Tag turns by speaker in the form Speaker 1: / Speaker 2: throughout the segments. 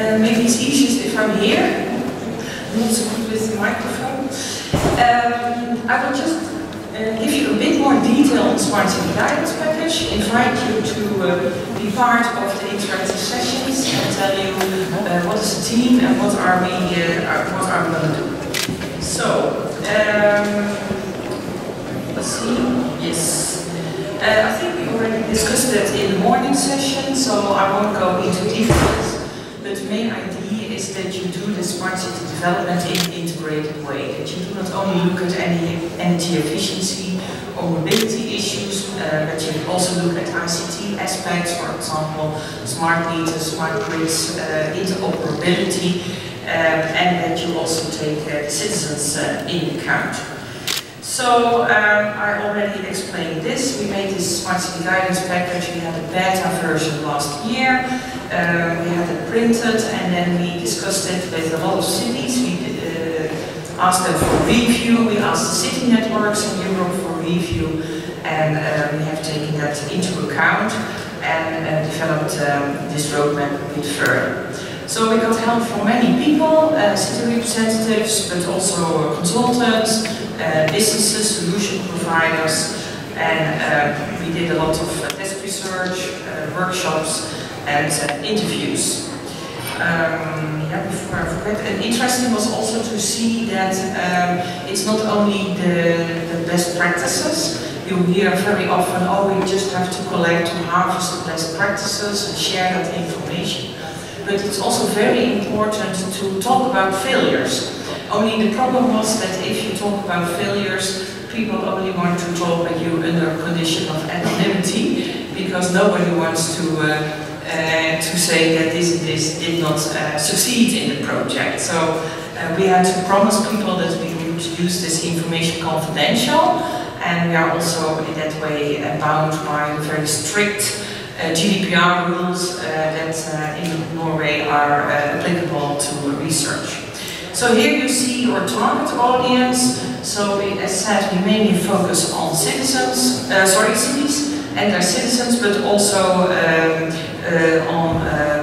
Speaker 1: Uh, maybe it's easiest if I'm here. I'm not so good with the microphone. Um, I will just uh, give you a bit more detail on Smart City Guidance Package, invite you to uh, be part of the interactive sessions and tell you uh, what is the team and what are we, what are we going to do. So, um, let's see, yes. I think we already discussed that in the morning session, so I won't go into details. Main idea is that you do the smart city development in an integrated way. That you do not only look at any energy efficiency or mobility issues, uh, but you also look at ICT aspects, for example, smart meters, smart grids, uh, interoperability, uh, and that you also take uh, citizens uh, in account. So um, I already explained this. We made this Smart City Guidance package. We had a beta version last year. Um, we had it printed and then we discussed it with a lot of cities. We uh, asked them for review. We asked the city networks in Europe for review. And um, we have taken that into account and uh, developed um, this roadmap a bit further. So we got help from many people, uh, city representatives, but also consultants, uh, businesses, solution providers, and uh, we did a lot of uh, desk research, uh, workshops, and uh, interviews. Um, yeah, before I forget, and interesting was also to see that um, it's not only the, the best practices, you hear very often, oh, we just have to collect to harvest the best practices and share that information but it's also very important to talk about failures. Only the problem was that if you talk about failures, people only want to talk with you under a condition of anonymity, because nobody wants to uh, to say that this this did not uh, succeed in the project. So uh, we had to promise people that we would use this information confidential, and we are also in that way bound by very strict uh, GDPR rules uh, that uh, in Norway are applicable to research. So here you see our target audience. So we, as said, we mainly focus on citizens, sorry, cities and their citizens, but also um, on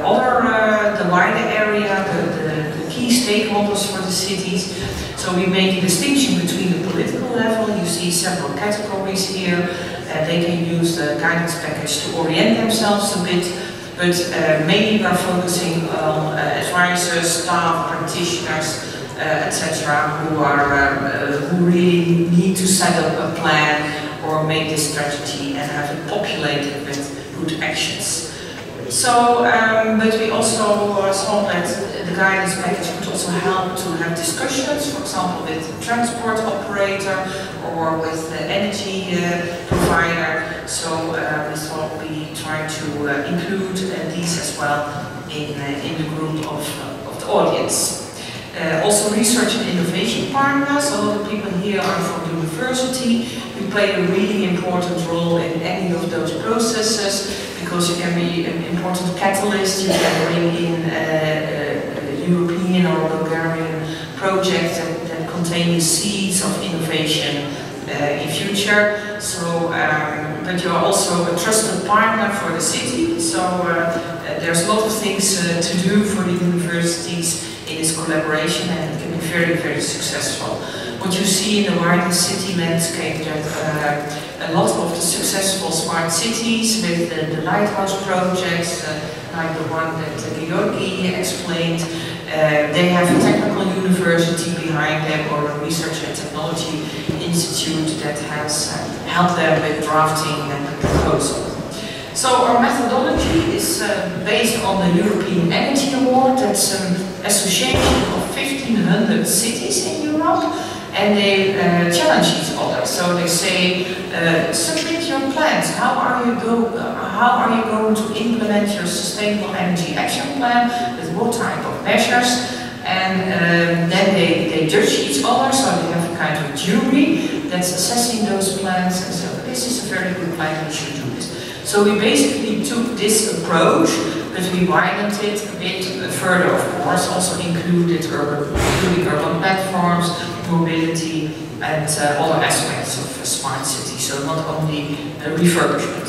Speaker 1: other, the wider area, the, the, the key stakeholders for the cities. So we make a distinction between the political level, you see several categories here, uh, they can use the guidance package to orient themselves a bit, but uh, mainly we're focusing on uh, advisors, staff, practitioners, etc., who are um, who really need to set up a plan or make this strategy and have it populated with good actions. So, um, but we also uh, saw that the guidance package could also help to have discussions, for example, with the transport operator or with the energy uh, provider. So uh, we thought we try to uh, include uh, these as well in, uh, in the group of, of the audience. also research and innovation partners, a lot of people here are from university. We play a really important role in any of those processes because you can be an important catalyst, you can bring in a, a European or Bulgarian projects that, that contain the seeds of innovation uh, in future. So, um, but you are also a trusted partner for the city. So uh, uh, there's a lot of things uh, to do for the universities in this collaboration and it can be very, very successful. What you see in the wider city landscape that uh, a lot of the successful smart cities with the, the lighthouse projects, uh, like the one that uh, Georgi explained, uh, they have a technical university behind them or a research and technology institute that has uh, helped them with drafting the proposal. So our methodology is uh, based on the European Energy Award, that's an association of 1500 cities in Europe and they uh, challenge each other. So they say, uh, submit your plans. How are you go? How are you going to implement your sustainable energy action plan? With what type of measures? And um, then they, they judge each other. So they have a kind of jury that's assessing those plans and so this is a very good plan. We should do this. So we basically took this approach, but we widened it a bit further, of course. Also included urban, including urban platforms mobility and uh, other aspects of a smart city, so not only refurbishment.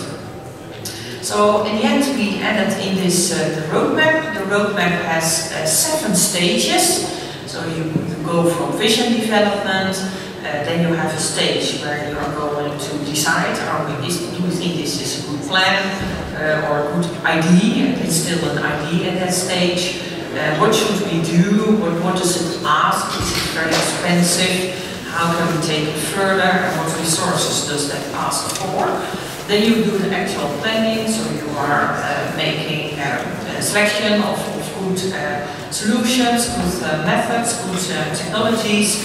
Speaker 1: So in the end we ended in this uh, the roadmap. The roadmap has uh, seven stages. So you, you, go from vision development, uh, then you have a stage where you are going to decide, are we, is, do we think this is a good plan uh, or a good idea? It's still an idea at that stage. Uh, what should we do? What, what does it ask? Is it very expensive? How can we take it further? And what resources does that ask for? Then you do the actual planning, so you are uh, making a selection of, of good solutions, good methods, good technologies.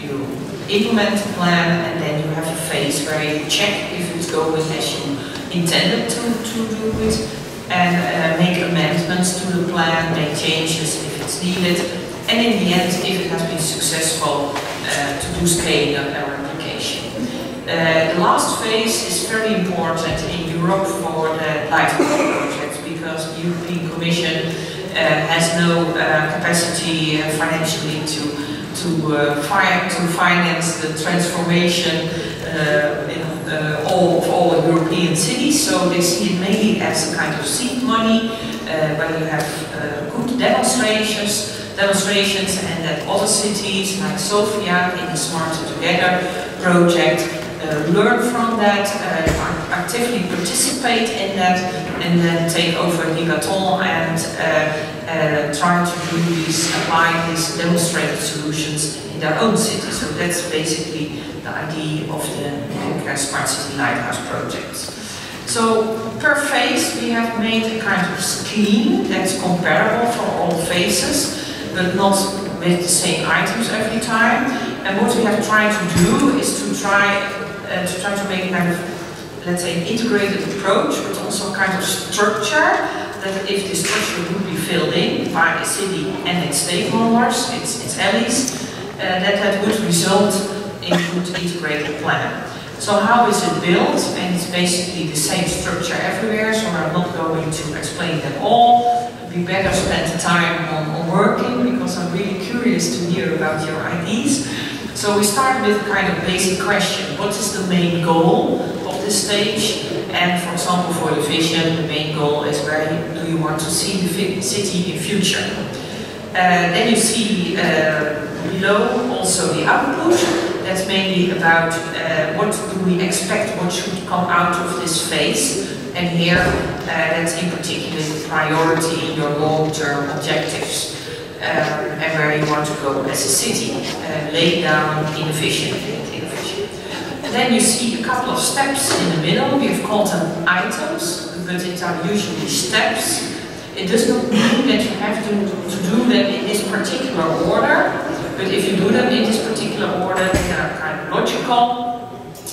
Speaker 1: You implement the plan, and then you have a phase where you check if it's going as you intended to, to do it, and uh, make amendments to the plan, make changes if it's needed, and in the end, if it has been successful, uh, to do scale or replication. Uh, the last phase is very important in Europe for the Lighthouse projects because the European Commission uh, has no uh, capacity uh, financially to to, fi to finance the transformation in all all European cities. So they see it mainly as a kind of seed money where you have good demonstrations demonstrations and that other cities like Sofia in the Smarter Together project uh, learn from that, uh, actively participate in that, and then take over Gigaton and uh, uh, try to do these, apply these demonstrated solutions in their own city. So that's basically the idea of the Smart City Lighthouse project. So per phase we have made a kind of scheme that's comparable for all phases but not with the same items every time. And what we have tried to do is to try uh, to try to make a kind of let's say an integrated approach, but also a kind of structure that if this structure would be filled in by a city and its stakeholders, its, its allies, uh, that that would result in a good integrated plan. So how is it built? And it's basically the same structure everywhere, so I'm not going to explain them all we better spend the time on, on working because I'm really curious to hear about your ideas. So we start with kind of basic question. What is the main goal of this stage? And for example, for the vision, the main goal is where do you want to see the city in future? Uh, then you see uh, below also the output. That's mainly about uh, what do we expect, what should come out of this phase. And here, uh, that's in particular the priority in your long-term objectives. Um, and where you want to go as a city, uh, lay down in vision. Then you see a couple of steps in the middle. We have called them items, but it are usually steps. It does not mean that you have to, to do them in this particular order, but if you do them in this particular order, they are kind of logical.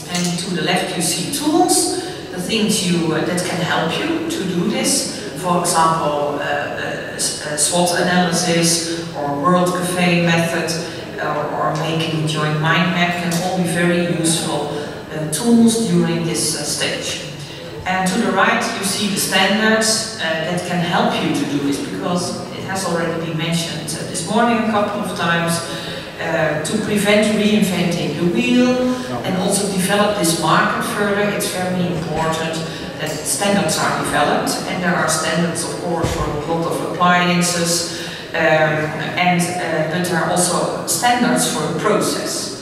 Speaker 1: And to the left you see tools, the things you uh, that can help you to do this. For example, uh, uh, SWOT analysis or World Café method or, or making joint mind map can all be very useful uh, tools during this uh, stage. And to the right you see the standards uh, that can help you to do this because has already been mentioned. This morning a couple of times uh, to prevent reinventing the wheel and also develop this market further, it's very important that standards are developed. And there are standards of course for a lot of appliances um, and uh, but there are also standards for the process.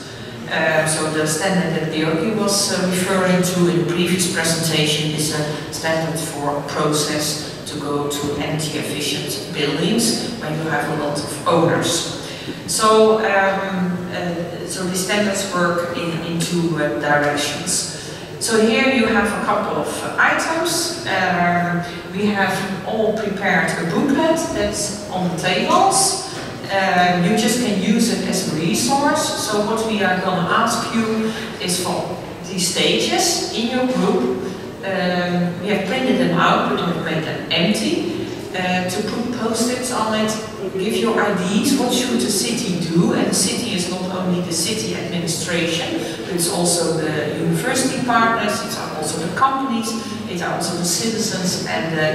Speaker 1: Uh, so the standard that Georgi was uh, referring to in the previous presentation is a standard for process to go to energy efficient buildings when you have a lot of owners. So, um, uh, so the standards work in, in two uh, directions. So here you have a couple of items. Um, we have all prepared a booklet that's on the tables. Uh, you just can use it as a resource. So what we are going to ask you is for these stages in your group. Um, we have printed them out, but we have made them empty. Uh, to put post-its on it give your ideas, what should the city do? And the city is not only the city administration, but it's also the university partners, it's also the companies, it's also the citizens and the,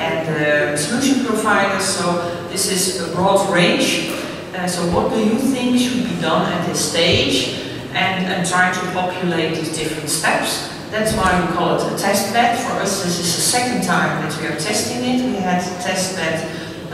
Speaker 1: and the solution providers. So this is a broad range. Uh, so what do you think should be done at this stage? And, and try to populate these different steps. That's why we call it a test bed. For us, this is the second time that we are testing it. We had a test bed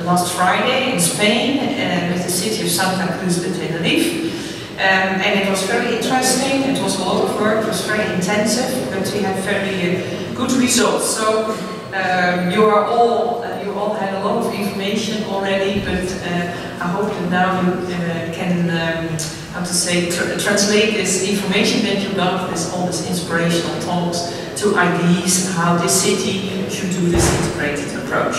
Speaker 1: last Friday in Spain uh, with the city of Santa Cruz de Tenerife. Um, and it was very interesting, it was a lot of work, it was very intensive, but we had very uh, good results. So um, you are all, uh, you all had a lot of information already, but uh, I hope that now you uh, can, um, to say, tr translate this information that you got, this, all these inspirational talks, to ideas how this city should do this integrated approach.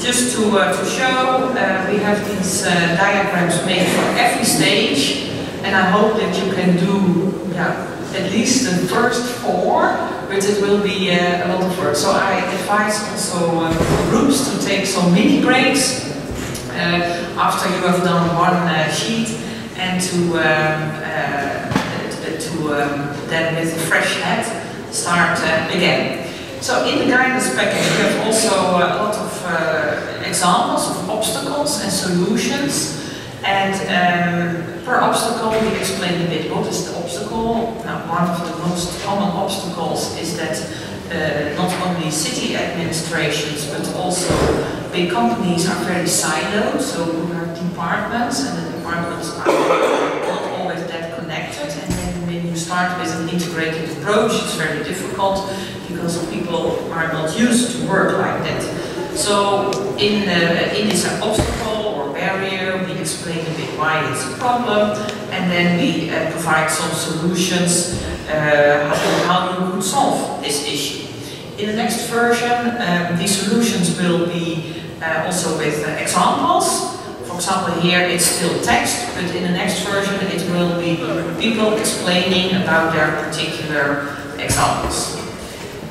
Speaker 1: Just to, uh, to show, uh, we have these diagrams made for every stage, and I hope that you can do yeah, at least the first four, but it will be uh, a lot of work. So I advise also uh, groups to take some mini breaks uh, after you have done one uh, sheet and to, um, uh, to um, then with a fresh head start uh, again. So in the guidance package we have also a lot of examples of obstacles and solutions and um, per obstacle, we explain a bit what is the obstacle. Now, one of the most common obstacles is that uh, not only city administrations, but also big companies are very siloed. So we have departments, and the departments are not always that connected. And then when you start with an integrated approach, it's very difficult because people are not used to work like that. So in, uh, in this obstacle, or barrier, we explain a bit why it's a problem, and then we uh, provide some solutions uh, how, you could solve this issue. In the next version, um, these solutions will be uh, also with uh, examples. For example, here it's still text, but in the next version it will be people explaining about their particular examples.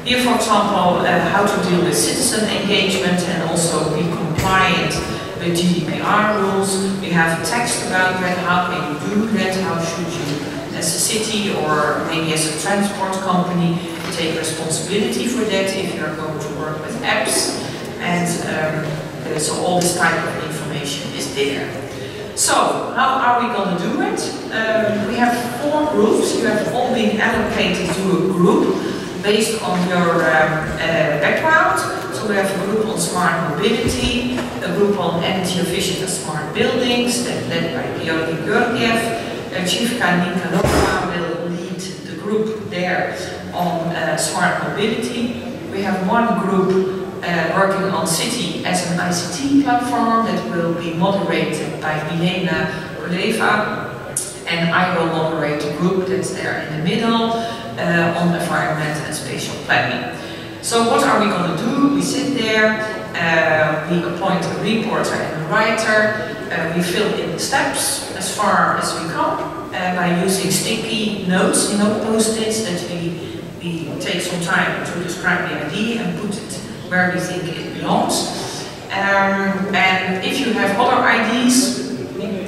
Speaker 1: Here, for example, uh, how to deal with citizen engagement and also be compliant with GDPR rules. We have text about that, how can you do that, how should you, as a city or maybe as a transport company, take responsibility for that if you're going to work with apps. And um, so all this type of information is there. So, how are we going to do it? Um, we have four groups. You have all been allocated to a group based on your um, uh, background. So we have a group on smart mobility, a group on energy efficient and smart buildings, that led by Georgi Georgiev. Uh, Chivka Nikolova will lead the group there on uh, smart mobility. We have one group uh, working on City as an ICT platform that will be moderated by Milena Oleva. And I will moderate the group that's there in the middle uh, on environment and spatial planning. So what are we going to do? We sit there, uh, we appoint a reporter and a writer, uh, we fill in the steps as far as we come uh, by using sticky notes, you know, post-its that we, we take some time to describe the idea and put it where we think it belongs. Um, and if you have other ideas,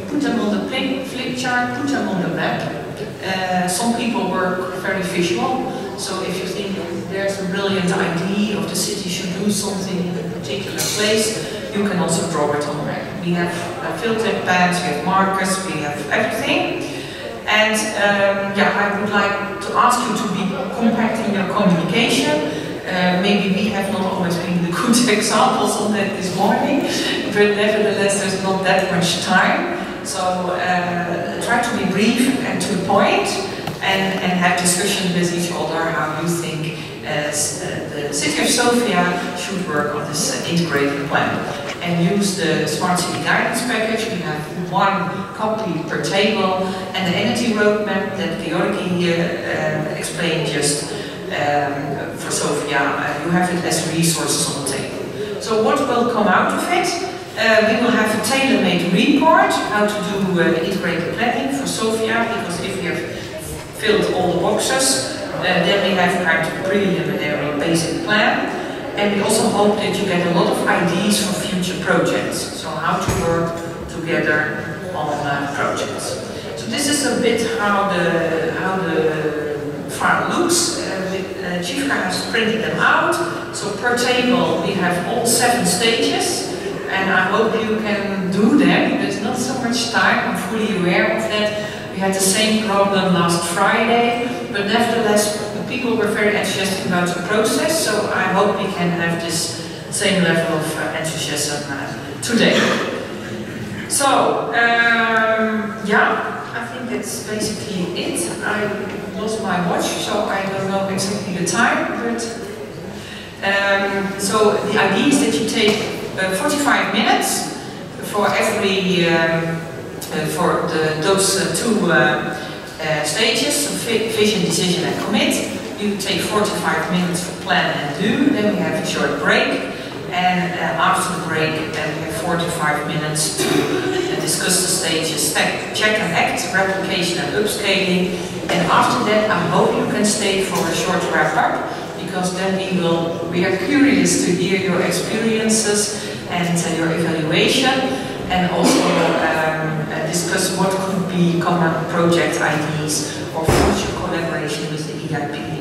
Speaker 1: put them on the flip chart, put them on the web. Uh, some people work very visual, so if you think there's a brilliant idea of the city should do something in a particular place, you can also draw it on there. We have uh, filter pads, we have markers, we have everything. And um, yeah, I would like to ask you to be compact in your communication. Uh, maybe we have not always been the good examples on that this morning, but nevertheless there's not that much time. So uh, try to be brief and to the point and, and have discussion with each other how you think as uh, the city of Sofia should work on this uh, integrated plan and use the smart city guidance package. We have one copy per table and the energy roadmap that Georgi uh, uh, explained just um, for Sofia. Uh, you have it as resources on the table. So what will come out of it? Uh, we will have a tailor-made report how to do uh, integrated planning for Sofia because if we have filled all the boxes. Uh, then we have kind of preliminary basic plan. And we also hope that you get a lot of ideas for future projects. So how to work together on uh, projects. So this is a bit how the, how the farm looks. Chivka has printed them out. So per table we have all seven stages. And I hope you can do them. There's not so much time, I'm fully aware of that. We had the same problem last Friday, but nevertheless, the people were very enthusiastic about the process, so I hope we can have this same level of uh, enthusiasm uh, today. So, um, yeah, I think that's basically it. I lost my watch, so I don't know exactly the time, but um, so the idea is that you take uh, 45 minutes for every um, uh, for the, those uh, two uh, uh, stages, vision, decision and commit. You take 45 minutes for plan and do, then we have a short break, and uh, after the break, we have 45 minutes to uh, discuss the stages, check and act, replication and upscaling. And after that, I hope you can stay for a short wrap up, because then we will, we are curious to hear your experiences and uh, your evaluation, and also um, uh, discuss what could be common project ideas or future collaboration with the EIP.